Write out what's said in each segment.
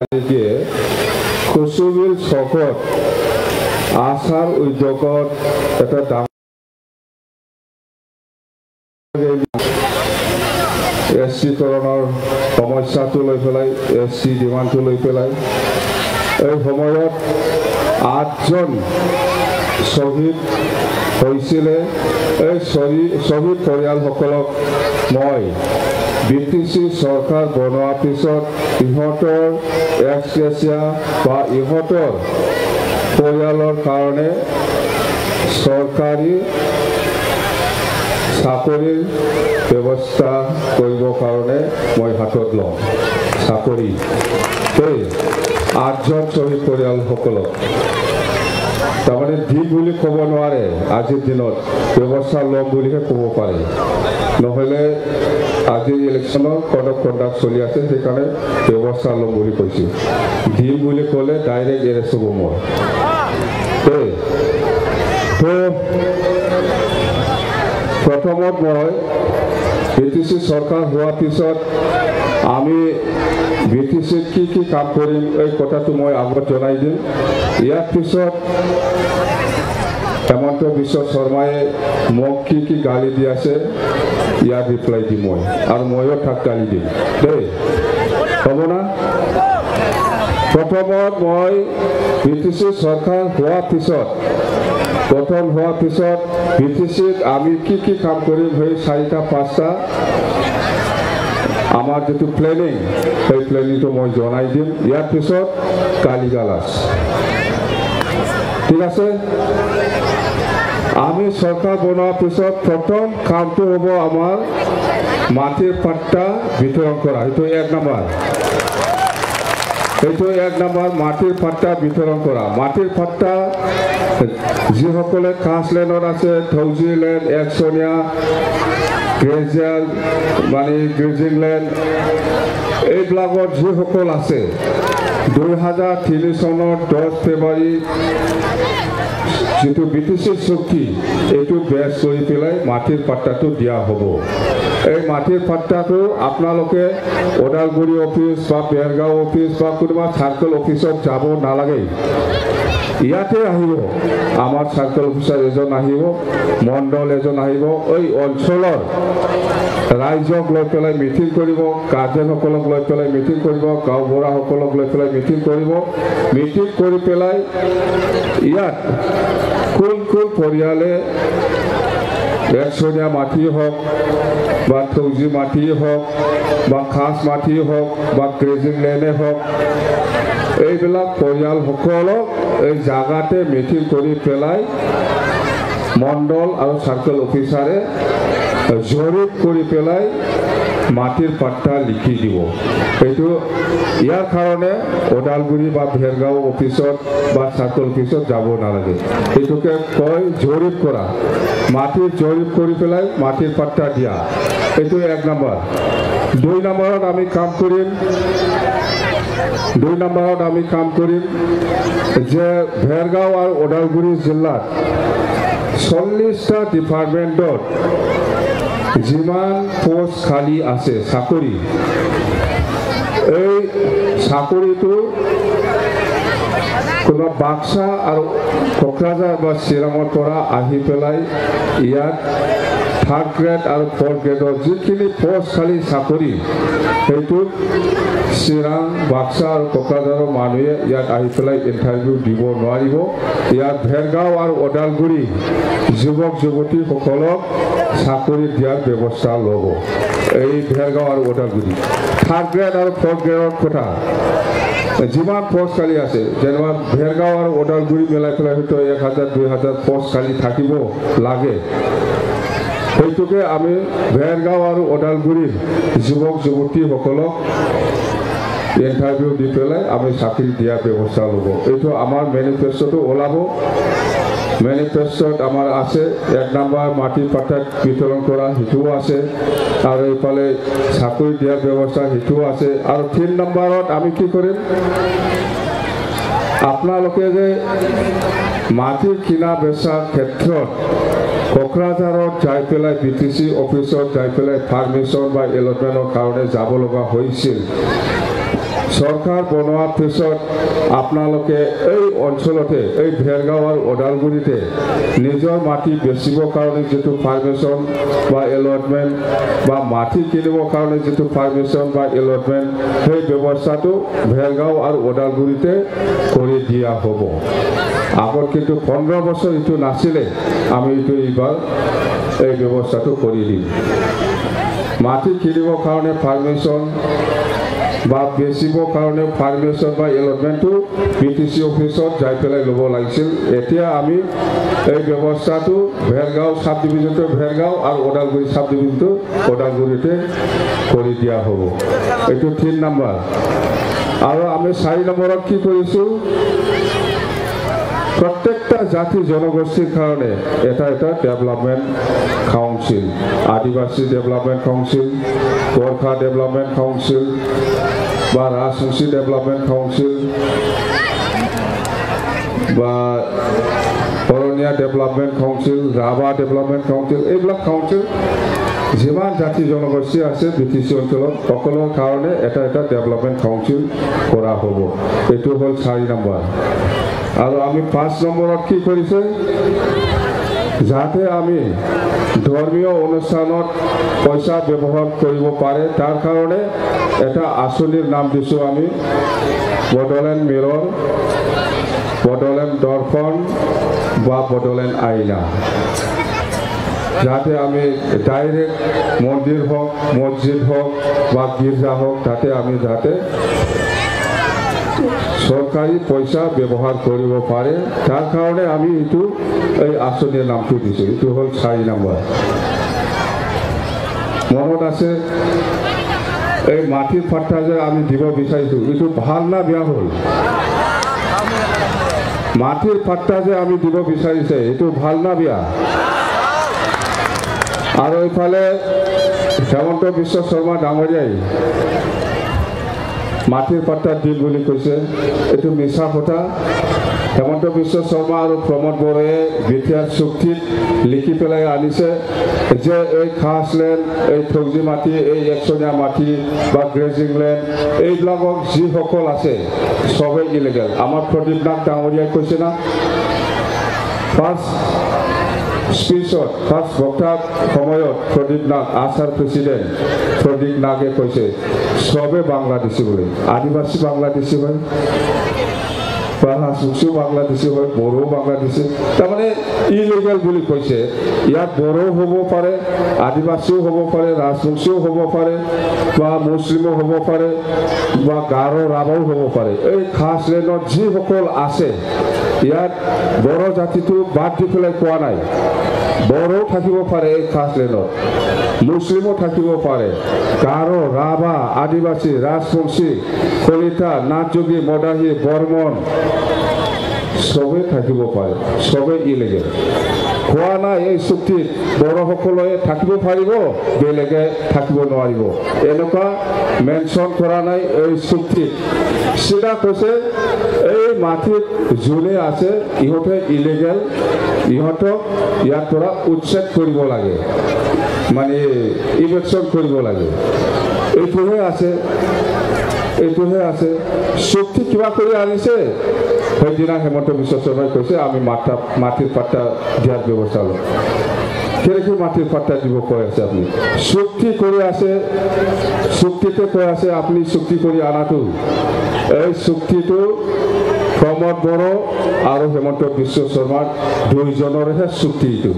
যে কুচুবিল চকত আচাৰ উদ্যোগত এটা ডাঙৰ এছ চিকৰণৰ সমস্যাটো লৈ পেলাই এছ চি ডিমাণ্ডটো লৈ পেলাই এই সময়ত আঠজন শ্বহীদ হৈছিলে। এই শ্বহীদ পৰিয়ালসকলক মই বি টি চি চৰকাৰ বনোৱাৰ পিছত ইহঁতৰ এক্সেচিয়া বা ইহঁতৰ পৰিয়ালৰ কাৰণে চৰকাৰী চাকৰিৰ ব্যৱস্থা কৰিবৰ কাৰণে মই হাতত লওঁ। চাকৰি। সেই আঠজন শ্বহীদ পৰিয়ালসকলক তাৰমানে দি বুলি ক'ব নোৱাৰে। আজিৰ দিনত ব্যৱস্থা ল'ম বুলিহে ক'ব পাৰে। নহ'লে আজি ইলেকশ্যনৰ কড অফ কণ্ডাক্ট চলি আছে সেইকাৰণে ব্যৱস্থা ল'ম বুলি কৈছোঁ। দিম বুলি ক'লে ডাইৰেক্ট এৰেষ্ট হ'ব মই। প্ৰথমত মই বি টি চি চৰকাৰ হোৱাৰ পিছত আমি বি টি চিত কি কি কাম কৰিম এই কথাটো মই আগত জনাই দিম। ইয়াৰ পিছত হেমন্ত বিশ্ব শৰ্মাই মোক কি কি গালি আছে ইয়াৰ ৰিপ্লাই দিম মই। আৰু ময়ো তাক গালি দিম। দেই হ'ব না? প্ৰথমত মই বি টি চি চৰকাৰ হোৱাৰ পিছত গঠন হোৱাৰ পিছত বি টি চিত আমি কি কি কাম কৰিম সেই চাৰিটা পাঁচটা আমাৰ যিটো প্লেনিং সেই প্লেনিংটো মই জনাই দিম। ইয়াৰ পিছত কালি গালাচ ঠিক আছে? আমি চৰকাৰ বনোৱাৰ পিছত প্ৰথম কামটো হ'ব আমাৰ মাটিৰ পাট্টা বিতৰণ কৰা। সেইটো এক নম্বৰ। সেইটো এক নম্বৰ মাটিৰ পাট্টা বিতৰণ কৰা। মাটিৰ পাট্টা যিসকলে কাছ লেণ্ডত আছে, থৌজি লেণ্ড একচনীয়া গ্ৰেজিয়াল মানে গ্ৰেজিং লেণ্ড এইবিলাকত যিসকল আছে দুই হাজাৰ তিনি চনৰ দহ ফেব্ৰুৱাৰী যিটো বি টি চি চুক্তি এইটো বেচ কৰি পেলাই মাটিৰ পাট্টাটো দিয়া হ'ব। এই মাটিৰ পাট্টাটো আপোনালোকে ওদালগুৰি অফিচ বা বেৰগাঁও অফিচ বা কোনোবা চাৰ্কল অফিচত যাব নালাগে ইয়াতে আহিব। আমাৰ চাৰ্কল অফিচাৰ এজন আহিব মণ্ডল এজন আহিব। এই অঞ্চলৰ ৰাইজক লৈ পেলাই মিটিং কৰিব গাৰ্জেনসকলক লৈ পেলাই মিটিং কৰিব গাঁওবুঢ়াসকলক লৈ পেলাই মিটিং কৰিব। মিটিং কৰি পেলাই ইয়াত কোন কোন পৰিয়ালে একচনীয়া মাটি হওক বা থৌজি মাটি হওক বা খাচ মাটি হওক বা গ্ৰেজিং লেণ্ডে হওক এইবিলাক পৰিয়ালসকলক এই জাগাতে মিটিং কৰি পেলাই মণ্ডল আৰু চাৰ্কল অফিচাৰে জৰীপ কৰি পেলাই মাটিৰ পাট্টা লিখি দিব। এইটো ইয়াৰ কাৰণে ওদালগুৰি বা ভেৰগাঁও অফিচত বা চাৰ্কল অফিচত যাব নালাগে। এইটোকে কয় জৰীপ কৰা। মাটিৰ জৰীপ কৰি পেলাই মাটিৰ পাট্টা দিয়া। এইটো এক নম্বৰ। দুই নম্বৰত আমি কাম কৰিম। দুই নম্বৰত আমি কাম কৰিম যে ভেৰগাঁও আৰু ওদালগুৰি জিলাত চল্লিছটা ডিপাৰ্টমেণ্টত যিমান পোষ্ট খালী আছে চাকৰি। এই চাকৰিটো কোনোবা বাক্সা আৰু কোকৰাঝাৰ বা চিৰাঙৰ পৰা আহি পেলাই ইয়াত থাৰ্ড গ্ৰেড আৰু ফ'ৰ্থ গ্ৰেডৰ যিখিনি পোষ্ট খালী চাকৰি সেইটোত চিৰাং বাক্সা আৰু কোকৰাঝাৰৰ মানুহে ইয়াত আহি পেলাই ইণ্টাৰভিউ দিব নোৱাৰিব। ইয়াত ভেৰগাঁও আৰু ওদালগুৰি যুৱক যুৱতীসকলক চাকৰি দিয়াৰ ব্যৱস্থা ল'ব। এই ভেৰগাঁও আৰু ওদালগুৰি। থাৰ্ড গ্ৰেড আৰু ফ'ৰ্থ গ্ৰেডৰ কথা। যিমান পোষ্ট খালী আছে যেনিবা ভেৰগাঁও আৰু ওদালগুৰি মিলাই পেলাই হয়তো এক হাজাৰ দুই হাজাৰ পোষ্ট খালী থাকিব লাগে। সেইটোকে আমি ভেৰগাঁও আৰু ওদালগুৰিৰ যুৱক যুৱতীসকলক ইণ্টাৰভিউ দি পেলাই আমি চাকৰি দিয়াৰ ব্যৱস্থা ল'ব। এইটো আমাৰ মেনিফেষ্টোটো ওলাব। মেনিফেষ্টত আমাৰ আছে এক নম্বৰ মাটি পাট্টাত বিতৰণ কৰা সেইটোও আছে। আৰু এইফালে চাকৰি দিয়াৰ ব্যৱস্থা সেইটোও আছে। আৰু তিনি নম্বৰত আমি কি কৰিম? আপোনালোকে যে মাটি কিনা বেচাৰ ক্ষেত্ৰত কোকৰাঝাৰত যাই পেলাই বি টি চি অফিচত যাই পেলাই পাৰ্মিশ্যন বা এলটমেণ্টৰ কাৰণে যাব লগা হৈছিল। চৰকাৰ বনোৱাৰ পিছত আপোনালোকে এই অঞ্চলতে এই ভেৰগাঁও আৰু ওদালগুৰিতে নিজৰ মাটি বেচিবৰ কাৰণে যিটো পাৰ্মিশ্যন বা এলটমেণ্ট বা মাটি কিনিবৰ কাৰণে যিটো পাৰ্মিশ্যন বা এলটমেণ্ট সেই ব্যৱস্থাটো ভেৰগাঁও আৰু ওদালগুৰিতে কৰি দিয়া হ'ব। আগত কিন্তু পোন্ধৰ বছৰ এইটো নাছিলে আমি এইটো এইবাৰ এই ব্যৱস্থাটো কৰি দিম। মাটি কিনিবৰ কাৰণে পাৰ্মিশ্যন বা বেচিবৰ কাৰণে পাৰ্মিশ্যন বা এলটমেণ্টটো বি টি চি অফিচত যাই পেলাই ল'ব লাগিছিল। এতিয়া আমি এই ব্যৱস্থাটো ভেৰগাঁও চাব ডিভিজনটো ভেৰগাঁও আৰু ওদালগুৰি চাব ডিভিজনটো ওদালগুৰিতে কৰি দিয়া হ'ব। এইটো তিনি নম্বৰ। আৰু আমি চাৰি নম্বৰত কি কৰিছোঁ? প্ৰত্যেকটা জাতি জনগোষ্ঠীৰ কাৰণে এটা এটা development council Adivasi development council Gorkha development council বা ৰাজবংশী ডেভেলপমেণ্ট কাউন্সিল বা অৰণীয়া development council Rabha development council এইবিলাক কাউন্সিল যিমান জাতি জনগোষ্ঠী আছে বি টি চি অঞ্চলত। সকলোৰ কাৰণে এটা এটা ডেভেলপমেণ্ট কাউন্সিল কৰা হ'ব। এইটো হ'ল চাৰি নম্বৰ। আৰু আমি পাঁচ নম্বৰত কি কৰিছে? যাতে আমি ধৰ্মীয় অনুষ্ঠানত পইচা ব্যৱহাৰ কৰিব পাৰে তাৰ কাৰণে এটা আঁচনিৰ নাম দিছোঁ আমি। বডোলেণ্ড মিৰৰ বডোলেণ্ড দৰ্শন বা বডোলেণ্ড আইনা। যাতে আমি ডাইৰেক্ট মন্দিৰ হওক মছজিদ হওক বা গীৰ্জা হওক তাতে আমি যাতে চৰকাৰী পইচা ব্যৱহাৰ কৰিব পাৰে তাৰ কাৰণে আমি এইটো এই আঁচনিৰ নামটো দিছোঁ এইটো হ'ল চাৰি নম্বৰ মনত আছে এই মাটিৰ পাট্টা যে আমি দিব বিচাৰিছোঁ এইটো ভালো না, বেয়া হ'ল। মাটিৰ পাট্টা যে আমি দিব বিচাৰিছে এইটো ভালো না, বেয়া। আৰু এইফালে হেমন্ত বিশ্ব শৰ্মা ডাঙৰীয়াই মাটিৰ পাত্তা দিম বুলি কৈছে। এইটো মিছা কথা। হেমন্ত বিশ্ব শৰ্মা আৰু প্ৰমোদ বড়োৱে বি টি আৰ চুক্তিত লিখি পেলাই আনিছে যে এই খাছ লেণ্ড এই ফৌজি মাটি এই একচনীয়া মাটি বা গ্ৰেজিং লেণ্ড এইবিলাকক যিসকল আছে চবেই ইলিগেল আমাৰ প্ৰদীপ নাথ ডাঙৰীয়াই কৈছে না। ফাৰ্ষ্ট স্পীচত ফাৰ্ষ্ট বক্তাৰ সময়ত প্ৰদীপ নাথ আছাৰ প্ৰেচিডেণ্ট প্ৰদীপ নাগে কৈছে, চবে বাংলাদেশী বুলি। আদিবাসী বাংলাদেশী হয় বা ৰাজবংশীও বাংলাদেশী হয় বড়োও বাংলাদেশী। তাৰমানে ইলিগেল বুলি কৈছে। ইয়াত বড়োও হ'ব পাৰে আদিবাসীও হ'ব পাৰে ৰাজবংশীও হ'ব পাৰে বা মুছলিমো হ'ব পাৰে বা গাৰো ৰাভাও হ'ব পাৰে। এই খাছ লেণ্ডত যিসকল আছে ইয়াত বড়ো জাতিটো বাদ দি পেলাই কোৱা নাই। বড়োও থাকিব পাৰে এই খাছ লেণ্ডত মুছলিমো থাকিব পাৰে। গাৰো ৰাভা আদিবাসী ৰাজবংশী কলিতা নাথযোগী মদাহী বৰ্মন চবেই থাকিব পাৰে চবেই ইলিগেল কোৱা নাই এই চুক্তিত বড়োসকলে থাকিব পাৰিব বেলেগে থাকিব নোৱাৰিব। এনেকুৱা মেনশ্যন কৰা নাই এই চুক্তিত। চিধা কৈছে এই মাটিত যোনে আছে ইহঁতে ইলিগেল ইহঁতক ইয়াৰ পৰা উচ্ছেদ কৰিব লাগে। মানে ইভেকশ্যন কৰিব লাগে। এইটোহে আছে। এইটোহে আছে চুক্তি কিবা কৰি আনিছে? সেইদিনা হেমন্ত বিশ্ব শৰ্মাই কৈছে, আমি মাতা মাটিৰ পাত্তা দিয়াৰ ব্যৱস্থা ল'ম। কেনেকৈ মাটিৰ পাত্তা দিব কৈ আছে আপুনি? চুক্তি কৰি আছে, চুক্তিতে কৈ আছে, আপুনি চুক্তি কৰি অনাটো। এই চুক্তিটো প্ৰমোদ বড়ো আৰু হেমন্ত বিশ্ব শৰ্মাৰ দুইজনৰহে চুক্তি এইটো।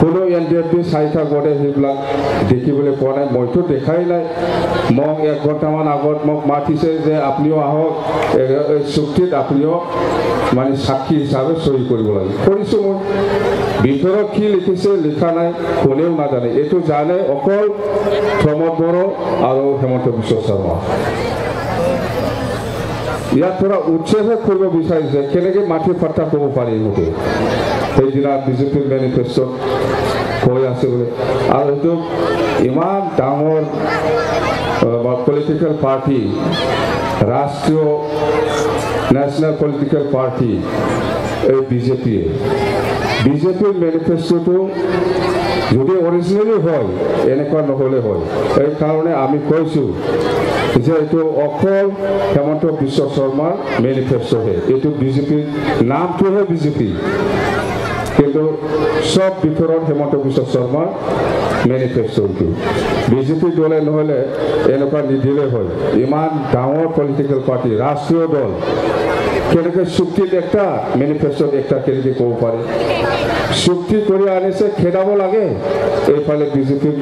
কোনো এন ডি এফ বি চাৰিটা গোটে সেইবিলাক দেখিবলৈ পোৱা নাই। মইতো দেখাই নাই। মোক এক ঘণ্টামান আগত মোক মাতিছে যে আপুনিও আহক চুক্তিত আপুনিও মানে সাক্ষী হিচাপে চহী কৰিব লাগে। কৰিছোঁ মই। ভিতৰত কি লিখিছে লিখা নাই কোনেও নাজানে। এইটো জানে অকল প্ৰমোদ বড়ো আৰু হেমন্ত বিশ্ব শৰ্মা। ইয়াৰ পৰা উচ্ছেদহে কৰিব বিচাৰিছে। কেনেকৈ মাটিৰ পাত্তা ক'ব পাৰি ইহঁতে সেইদিনা বিজেপিৰ মেনিফেষ্টত কৈ আছে বোলে আৰু এইটো ইমান ডাঙৰ পলিটিকেল পাৰ্টি ৰাষ্ট্ৰীয় নেশ্যনেল পলিটিকেল পাৰ্টি এই বিজেপিয়ে বিজেপিৰ মেনিফেষ্টোটো যদি অৰিজিনেলি হয় এনেকুৱা নহ'লে হয়। সেইকাৰণে আমি কৈছোঁ যে এইটো অকল হেমন্ত বিশ্ব শৰ্মাৰ মেনিফেষ্টোহে এইটো বিজেপিৰ নামটোহে বিজেপি কিন্তু চব ভিতৰত হেমন্ত বিশ্ব শৰ্মাৰ মেনিফেষ্টো এইটো বিজেপি দলে নহ'লে এনেকুৱা নিদিলে হয়। ইমান ডাঙৰ পলিটিকেল পাৰ্টি ৰাষ্ট্ৰীয় দল। কেনেকৈ চুক্তিত একটা মেনিফেষ্টোত একটা কেনেকৈ ক'ব পাৰে? চুক্তি কৰি আনিছে খেদাব লাগে। এইফালে বিজেপিৰ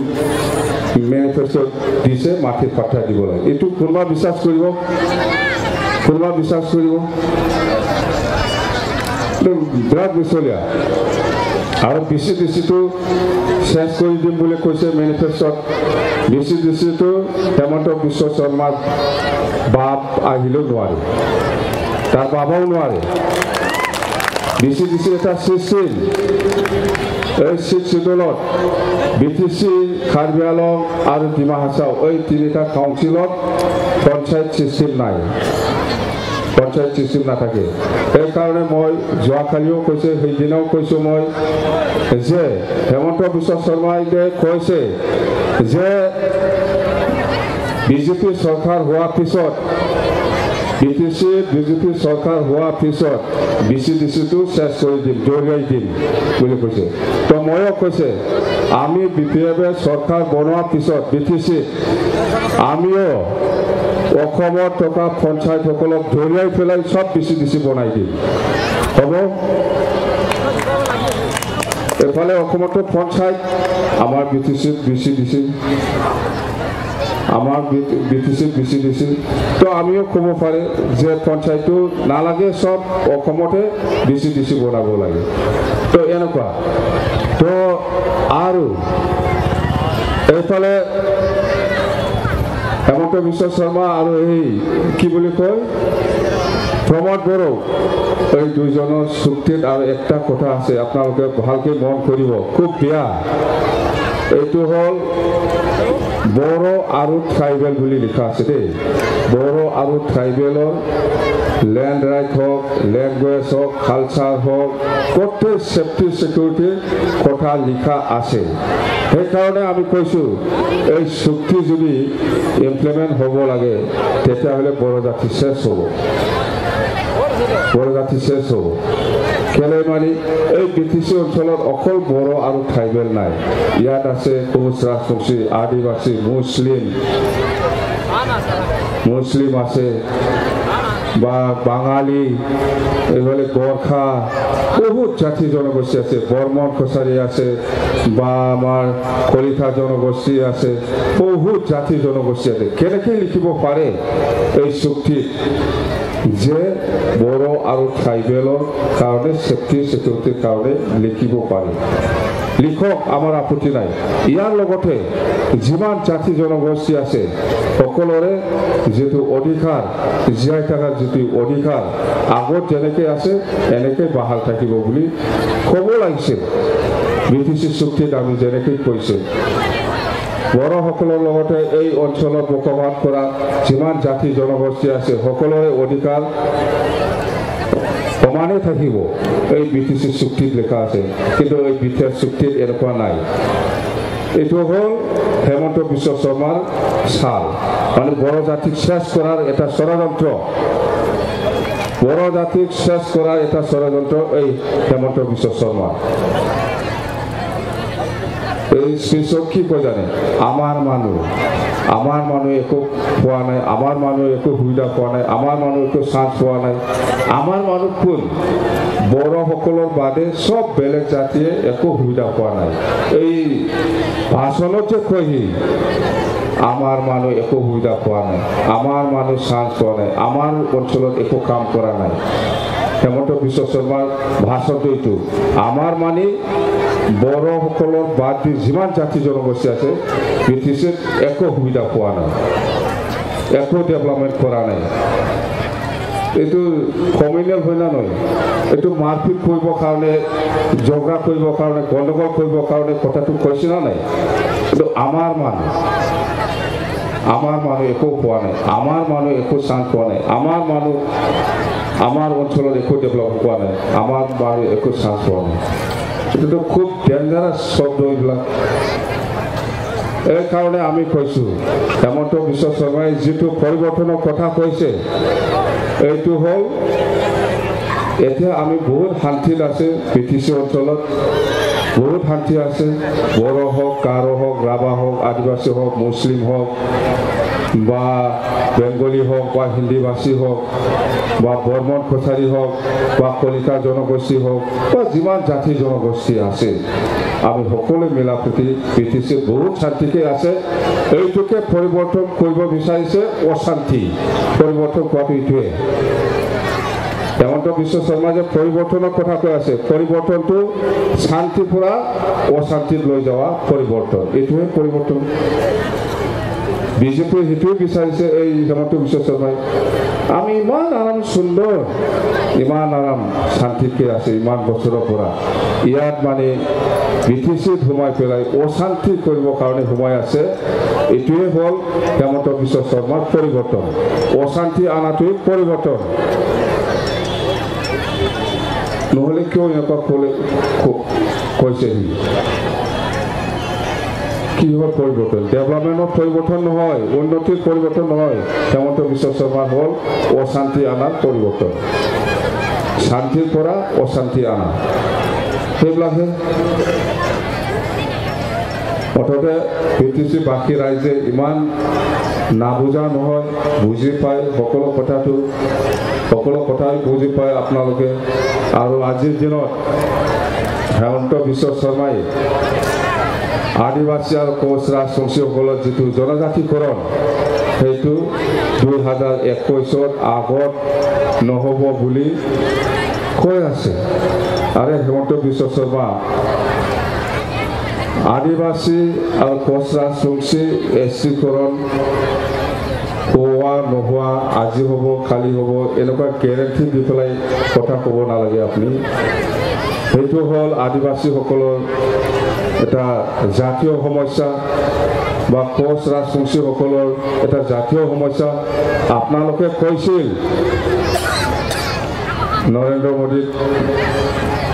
মেনিফেষ্টো দিছে মাটিত পাঠাই দিব লাগে। এইটো কোনোবা বিশ্বাস কৰিব? কোনোবা বিশ্বাস কৰিব? বিৰাট মিছলীয়া আৰু বি চি ডি চিটো চেঞ্জ কৰি দিম বুলি কৈছে মেনিফেষ্টত বি চি ডি চিটো হেমন্ত বিশ্ব শৰ্মাৰ বাপ আহিলেও নোৱাৰে তাৰ বাবাও নোৱাৰে বি চি ডি চি এটা চিষ্টেম এই চিডুলত বি টি চি কাৰ্বি আলং আৰু ডিমা হাছাও এই তিনিটা কাউন্সিলত পঞ্চায়ত চিষ্টেম নাই পঞ্চায়ত চিষ্টেম নাথাকে। সেইকাৰণে মই যোৱাকালিও কৈছে সেইদিনাও কৈছোঁ মই যে হেমন্ত বিশ্ব শৰ্মাই যে কৈছে যে বিজেপি চৰকাৰ হোৱাৰ পিছত বি টি চি বিজেপি চৰকাৰ হোৱাৰ পিছত বি চি ডি চিটো চেছ কৰি দিম দৌৰাই দিম বুলি কৈছে। তো ময়ো কৈছে আমি বি পি এফে চৰকাৰ বনোৱাৰ পিছত বি টি চি আমিও অসমত থকা পঞ্চায়তসকলক ধৰিয়াই পেলাই চব বি চি ডি চি বনাই দিম হ'ব? এফালে অসমতো পঞ্চায়ত আমাৰ বি টি চিত বি চি ডি চি আমাৰ B T C B C D C তো আমিও ক'ব পাৰে যে পঞ্চায়তটো নালাগে চব অসমতে বি চি ডি চি বনাব লাগে। তো এনেকুৱা। তো আৰু এইফালে হেমন্ত বিশ্ব শৰ্মা আৰু এই, কি বুলি কয়? প্রমোদ বড়ো এই দুইজনৰ চুক্তিত আৰু একটা কথা আছে আপোনালোকে ভালকৈ মন কৰিব খুব বেয়া। এইটো হ'ল বড়ো আৰু ট্ৰাইবেল বুলি লিখা আছে দেই। বড়ো আৰু ট্ৰাইবেলৰ লেণ্ড ৰাইট হওক লেংগুৱেজ হওক কালচাৰ হওক গোটেই ছেফটি ছিকিউৰিটিৰ কথা লিখা আছে। সেইকাৰণে আমি কৈছোঁ এই চুক্তি যদি ইমপ্লিমেণ্ট হ'ব লাগে তেতিয়াহ'লে বড়ো জাতি চেছ হ'ব। বড়ো জাতি চেছ হ'ব। কেলে মানে এই বি টি চি অঞ্চলত অকল বড়ো আৰু ট্ৰাইবেল নাই। ইয়াত আছে কোচ ৰাজবংশী, আদিবাসী, মুছলিম। মুছলিম আছে, বা বাঙালি, এইফালে গোৰ্খা বহুত জাতি জনগোষ্ঠী আছে, বৰ্মন কছাৰী আছে, বা আমাৰ কলিতা জনগোষ্ঠী আছে, বহুত জাতি জনগোষ্ঠী আছে। কেনেকৈ লিখিব পাৰে এই চুক্তিত? যে বড়ো আৰু ট্ৰাইবেলৰ কাৰণে ছেফটি ছিকিউৰিটিৰ কাৰণে লিখিব পাৰে। লিখক আমাৰ আপত্তি নাই। ইয়াৰ লগতে যিমান জাতি জনগোষ্ঠী আছে সকলোৰে যিটো অধিকাৰ জীয়াই থকাৰ যিটো অধিকাৰ আগত যেনেকৈ আছে এনেকৈ বাহাল থাকিব বুলি ক'ব লাগিছিল। বি টি চি চুক্তিত আমি যেনেকৈ কৈছে। বড়োসকলৰ লগতে এই অঞ্চলত বসবাস কৰা যিমান জাতি জনগোষ্ঠী আছে সকলোৰে অধিকাৰ সমানে থাকিব। এই বি টি চি চুক্তিত লিখা আছে কিন্তু এই বি টি এছ চুক্তিত এনেকুৱা নাই। এইটো হ'ল হেমন্ত বিশ্ব শৰ্মাৰ ছাল মানে বড়ো জাতিক চেছ কৰাৰ এটা ষড়যন্ত্ৰ। বড়ো জাতিক চেছ কৰাৰ এটা ষড়যন্ত্ৰ এই হেমন্ত বিশ্ব শৰ্মা এই স্পীচক কি কয় জানে আমাৰ মানুহ আমাৰ মানুহ একো পোৱা নাই আমাৰ মানুহ একো সুবিধা পোৱা নাই আমাৰ মানুহ একো চান্স পোৱা নাই। আমাৰ মানুহ কোন? বড়োসকলৰ বাদে চব বেলেগ জাতিয়ে একো সুবিধা পোৱা নাই। এই ভাষণত যে কয়হি আমাৰ মানুহ একো সুবিধা পোৱা নাই, আমাৰ মানুহ চান্স পোৱা নাই, আমাৰ অঞ্চলত একো কাম কৰা নাই। হেমন্ত বিশ্ব শৰ্মাৰ ভাষণটো এইটো আমাৰ মানে বড়োসকলৰ বাদ দি যিমান জাতি জনগোষ্ঠী আছে ব্ৰিটিছে একো সুবিধা পোৱা নাই। একো ডেভেলপমেণ্ট কৰা নাই। এইটো কমিউনেল হয় না নহয়? এইটো মাৰপিট কৰিবৰ কাৰণে ঝগড়া কৰিবৰ কাৰণে গণ্ডগোল কৰিবৰ কাৰণে কথাটো কৈছে না নাই? কিন্তু আমাৰ মানুহ। আমাৰ মানুহ একো পোৱা নাই। আমাৰ মানুহ একো চান্স পোৱা নাই। আমাৰ মানুহ আমাৰ অঞ্চলত একো ডেভেলপ হোৱা নাই আমাৰ মানুহ একো চান্স পোৱা নাই এইটোতো খুব ডেঞ্জাৰাছ শব্দ এইবিলাক এই কাৰণে আমি কৈছোঁ হেমন্ত বিশ্ব শৰ্মাই যিটো পৰিৱৰ্তনৰ কথা কৈছে এইটো হ'ল এতিয়া আমি বহুত শান্তিত আছে বি টি চি অঞ্চলত বহুত শান্তি আছে। বড়ো হওক গাৰো হওক ৰাভা হওক আদিবাসী হওক মুছলিম হওক বা বেংগলী হওক বা হিন্দীভাষী হওক বা বৰ্মন কছাৰী হওক বা কলিতা জনগোষ্ঠী হওক বা যিমান জাতি জনগোষ্ঠী আছে আমি সকলোৱে মিলা প্ৰীতি চি বহুত শান্তিকে আছে। এইটোকে পৰিৱৰ্তন কৰিব বিচাৰিছে অশান্তি। পৰিৱৰ্তন কৰাটো এইটোৱে। হেমন্ত বিশ্ব শৰ্মা যে পৰিৱৰ্তনৰ কথা কৈ আছে পৰিৱৰ্তনটো শান্তিৰ পৰা অশান্তিত লৈ যোৱা পৰিৱৰ্তন। এইটোহে পৰিৱৰ্তন। বিজেপিয়ে সেইটোৱে বিচাৰিছে এই হেমন্ত বিশ্ব শৰ্মাই আমি ইমান আৰাম সুন্দৰ ইমান আৰাম শান্তিকে আছে ইমান বছৰৰ পৰা ইয়াত মানে বি টি চিত সোমাই পেলাই অশান্তি কৰিবৰ কাৰণে সোমাই আছে এইটোৱে হ'ল হেমন্ত বিশ্ব শৰ্মাৰ পৰিৱৰ্তন অশান্তি অনাটোৱে পৰিৱৰ্তন নহ'লে কিয় এনেকুৱা ক'লে কৈছে সি কিহৰ পৰিৱৰ্তন? ডেভেলপমেণ্টৰ পৰিৱৰ্তন নহয় উন্নতিৰ পৰিৱৰ্তন নহয়। হেমন্ত বিশ্ব শৰ্মা হ'ল অশান্তি অনাৰ পৰিৱৰ্তন। শান্তিৰ পৰা অশান্তি অনা সেইবিলাকহে। মুঠতে চি বাকী ৰাইজে ইমান নাবুজা নহয় বুজি পায় সকলো কথাটো। সকলো কথাই বুজি পায় আপোনালোকে। আৰু আজিৰ দিনত হেমন্ত বিশ্ব শৰ্মাই আদিবাসী আৰু কোচ ৰাজবংশীসকলৰ যিটো জনজাতিকৰণ সেইটো দুই হাজাৰ একৈছত আগত নহ'ব বুলি কৈ আছে। আৰু হেমন্ত বিশ্ব শৰ্মা, আদিবাসী আৰু কোচ ৰাজবংশী এছ টিকৰণ হোৱা নোহোৱা আজি হ'ব কালি হ'ব এনেকুৱা গেৰেণ্টি দি পেলাই কথা ক'ব নালাগে আপুনি। সেইটো হ'ল আদিবাসীসকলৰ এটা জাতীয় সমস্যা বা কোচ ৰাজবংশীসকলৰ এটা জাতীয় সমস্যা। আপোনালোকে কৈছিল নৰেন্দ্ৰ মোদীক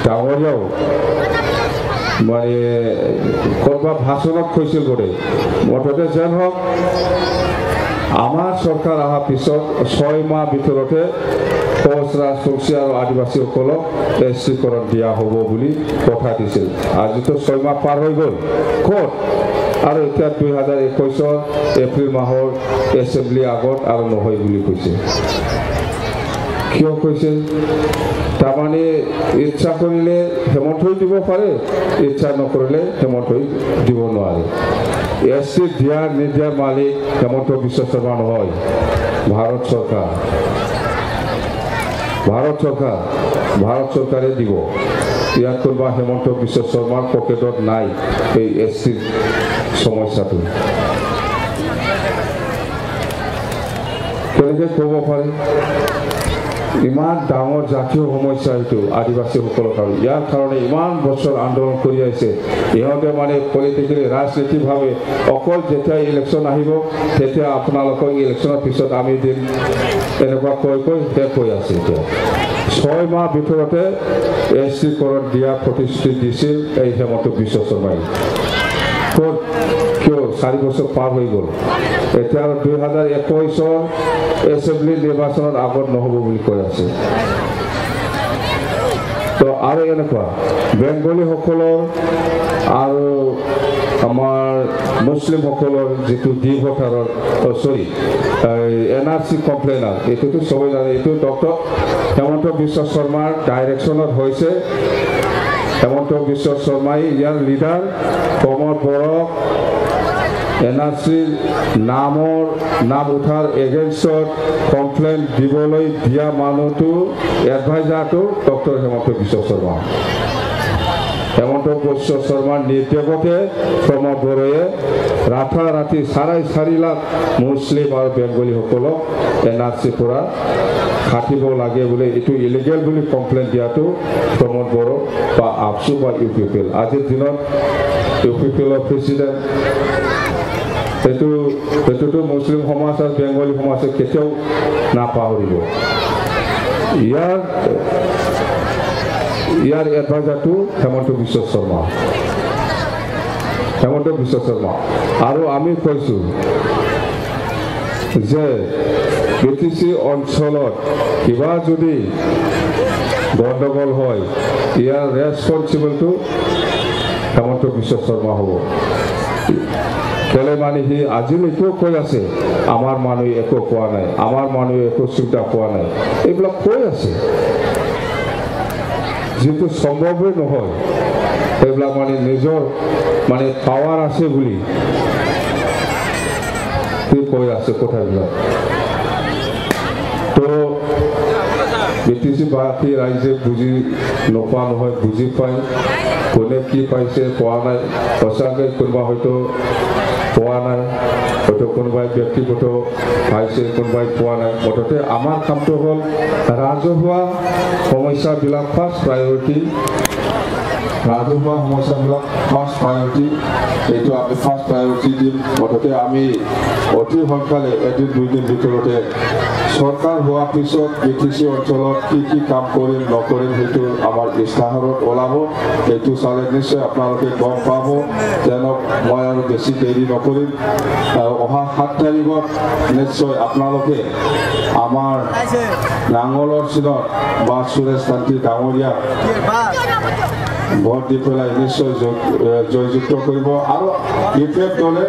ডাঙৰীয়াও মানে ক'ৰবাত ভাষণত কৈছিল বোলে মুঠতে যেন হওক আমাৰ চৰকাৰ অহাৰ পিছত ছয় মাহ ভিতৰতে কোচ ৰাজবংশী আৰু আদিবাসীসকলক এছ টিকৰণ দিয়া হ'ব বুলি কথা দিছিল। আজিতো ছয় মাহ পাৰ হৈ গ'ল। ক'ত? আৰু এতিয়া দুই হাজাৰ একৈছৰ এপ্ৰিল মাহৰ এছেম্বলি আগত আৰু নহয় বুলি কৈছে। কিয় কৈছে? তাৰমানে ইচ্ছা কৰিলে হেমন্তই দিব পাৰে ইচ্ছা নকৰিলে হেমন্তই দিব নোৱাৰে। চি দিয়া নিদিয়াৰ মালিক হেমন্ত বিশ্ব শৰ্মা নহয়? ভাৰত ভাৰত চৰকাৰ ভাৰত চৰকাৰে দিব। ইয়াত কোনোবা হেমন্ত বিশ্ব শৰ্মাৰ পকেটত নাই এই এছ চিৰ সমস্যাটো। কেনেকৈ ক'ব পাৰে? ইমান ডাঙৰ জাতীয় সমস্যা এইটো আদিবাসীসকলৰ কাৰণে। ইয়াৰ কাৰণে ইমান বছৰ আন্দোলন কৰি আহিছে। ইহঁতে মানে পলিটিকেলি ৰাজনীতিভাৱে অকল যেতিয়া ইলেকশ্যন আহিব তেতিয়া আপোনালোকক ইলেকশ্যনৰ পিছত আমি দিম। এনেকুৱা কৈ কৈ শেষ হৈ আছে এতিয়া। ছয় মাহ ভিতৰতে এছ চি কৰণ দিয়া প্ৰতিশ্ৰুতি দিছিল এই হেমন্ত বিশ্ব শৰ্মাই। ক'ত? চাৰি বছৰ পাৰ হৈ গ'ল। এতিয়া আৰু দুই একৈছৰ এছেম্বলি নিৰ্বাচনৰ আগত নহ'ব বুলি কৈ আছে। তো আৰু এনেকুৱা বেংগলীসকলৰ আৰু আমাৰ মুছলিমসকলৰ যিটো ডি চৰি এন আৰ চি কমপ্লেইনাৰ এইটোতো চবেই জানে এইটো ডক্টৰ হেমন্ত বিশ্ব শৰ্মাৰ ডাইৰেকশ্যনত হৈছে। হেমন্ত বিশ্ব শৰ্মাই ইয়াৰ লিডাৰ প্ৰমোদ বড়ক এন আৰ চিৰ নামৰ নাম উঠাৰ এগেইনষ্টত কমপ্লেইন দিবলৈ দিয়া মানুহটো এডভাইজাৰটো ডক্টৰ হেমন্ত বিশ্ব শৰ্মা হেমন্ত বিশ্ব শৰ্মাৰ নিৰ্দেশতে প্ৰমোদ বড়োৱে ৰাতা ৰাতি চাৰাই চাৰি লাখ মুছলিম আৰু বেংগলীসকলক এন আৰ চিৰ পৰা কাটিব লাগে বোলে এইটো ইলিগেল বুলি কমপ্লেইন দিয়াটো প্ৰমোদ বড়ো বা আপচু বা ইউ পি পি এল আজিৰ দিনত ইউ পি পি এলৰ সেইটো সেইটোতো মুছলিম সমাজ আৰু বেংগলী সমাজে কেতিয়াও নাপাহৰিব। ইয়াৰ ইয়াৰ এডভাইজাৰটো হেমন্ত বিশ্ব শৰ্মা। হেমন্ত বিশ্ব শৰ্মা। আৰু আমি কৈছোঁ যে বি টি চি অঞ্চলত কিবা যদি গণ্ডগোল হয় ইয়াৰ ৰেচপনচিবলটো হেমন্ত বিশ্ব শৰ্মা হ'ব। কেলে মানে সি আজিলৈকেও কৈ আছে আমাৰ মানুহে একো কোৱা নাই আমাৰ মানুহে একো চিন্তা পোৱা নাই। এইবিলাক কৈ আছে। যিটো সম্ভৱেই নহয় সেইবিলাক মানে নিজৰ মানে পাৱাৰ আছে বুলি কৈ আছে কথাবিলাক। তো বি টি চি ৰাইজে বুজি নোপোৱা নহয় বুজি পায়। কোনে কি পাইছে পোৱা নাই। সঁচাকৈ কোনোবা হয়তো পোৱা নাই হয়তো কোনোবাই ব্যক্তিগত পাইছে কোনোবাই পোৱা নাই। মুঠতে আমাৰ কামটো হ'ল ৰাজহুৱা সমস্যাবিলাক ফাৰ্ষ্ট প্ৰায়ৰিটি ৰাজহুৱা সমস্যাবিলাক ফাৰ্ষ্ট প্ৰায়ৰিটি এইটো আমি ফাৰ্ষ্ট প্ৰায়ৰিটি দিম। মুঠতে আমি অতি সোনকালে এদিন দুইদিন ভিতৰতে চৰকাৰ হোৱাৰ পিছত বি টি চি অঞ্চলত কি কি কাম কৰিম, নকৰিম, সেইটো আমাৰ ইস্তাহাৰত ওলাব। সেইটো চালে নিশ্চয় আপোনালোকে গম পাব, যেনক মই আৰু বেছি দেৰি নকৰিম। অহা সাত তাৰিখত নিশ্চয় আপোনালোকে আমাৰ নাঙলৰ চিনত বা সুৰেশ কান্তি ডাঙৰীয়া ভোট দি পেলাই নিশ্চয় জয়যুক্ত কৰিব। আৰু ইউ দলে